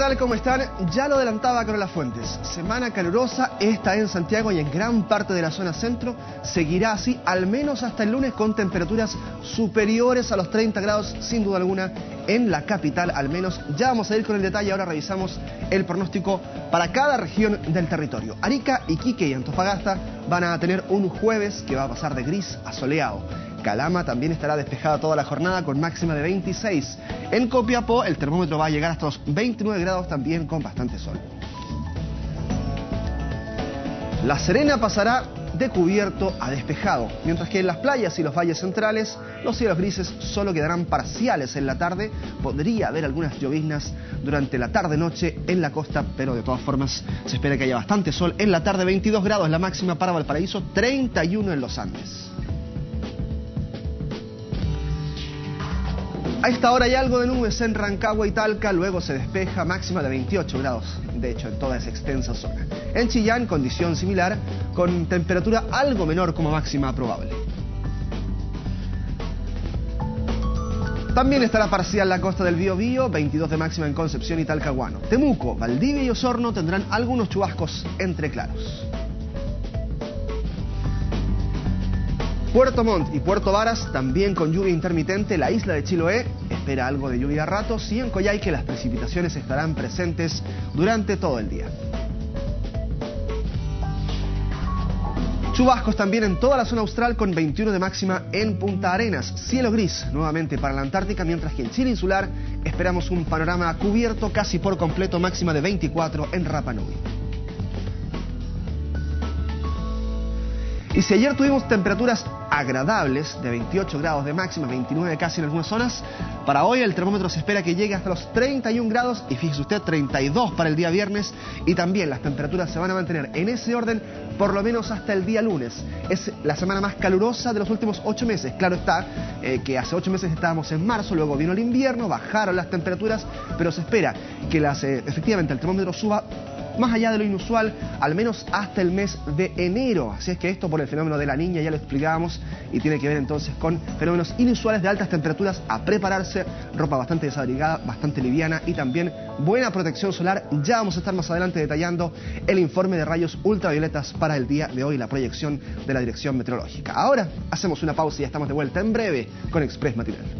tal? ¿Cómo están? Ya lo adelantaba Carola Fuentes. Semana calurosa esta en Santiago y en gran parte de la zona centro. Seguirá así al menos hasta el lunes con temperaturas superiores a los 30 grados, sin duda alguna, en la capital al menos. Ya vamos a ir con el detalle, ahora revisamos el pronóstico para cada región del territorio. Arica, Iquique y Antofagasta van a tener un jueves que va a pasar de gris a soleado. Calama también estará despejada toda la jornada con máxima de 26. En Copiapó el termómetro va a llegar hasta los 29 grados también con bastante sol. La Serena pasará de cubierto a despejado, mientras que en las playas y los valles centrales los cielos grises solo quedarán parciales en la tarde. Podría haber algunas lloviznas durante la tarde-noche en la costa, pero de todas formas se espera que haya bastante sol. En la tarde 22 grados la máxima para Valparaíso, 31 en los Andes. A esta hora hay algo de nubes en Rancagua y Talca, luego se despeja máxima de 28 grados, de hecho en toda esa extensa zona. En Chillán, condición similar, con temperatura algo menor como máxima probable. También estará parcial la costa del Biobío, 22 de máxima en Concepción y Talcahuano. Temuco, Valdivia y Osorno tendrán algunos chubascos entre claros. Puerto Montt y Puerto Varas también con lluvia intermitente. La isla de Chiloé espera algo de lluvia a ratos y en Coyhaique las precipitaciones estarán presentes durante todo el día. Chubascos también en toda la zona austral con 21 de máxima en Punta Arenas. Cielo gris nuevamente para la Antártica, mientras que en Chile insular esperamos un panorama cubierto casi por completo, máxima de 24 en Rapa Nui. Y si ayer tuvimos temperaturas agradables de 28 grados de máxima, 29 casi en algunas zonas, para hoy el termómetro se espera que llegue hasta los 31 grados y fíjese usted 32 para el día viernes y también las temperaturas se van a mantener en ese orden por lo menos hasta el día lunes. Es la semana más calurosa de los últimos 8 meses. Claro está eh, que hace 8 meses estábamos en marzo, luego vino el invierno, bajaron las temperaturas, pero se espera que las, eh, efectivamente el termómetro suba más allá de lo inusual, al menos hasta el mes de enero. Así es que esto por el fenómeno de la niña ya lo explicábamos y tiene que ver entonces con fenómenos inusuales de altas temperaturas, a prepararse, ropa bastante desabrigada, bastante liviana y también buena protección solar. Ya vamos a estar más adelante detallando el informe de rayos ultravioletas para el día de hoy, la proyección de la Dirección Meteorológica. Ahora hacemos una pausa y ya estamos de vuelta en breve con Express Matinal.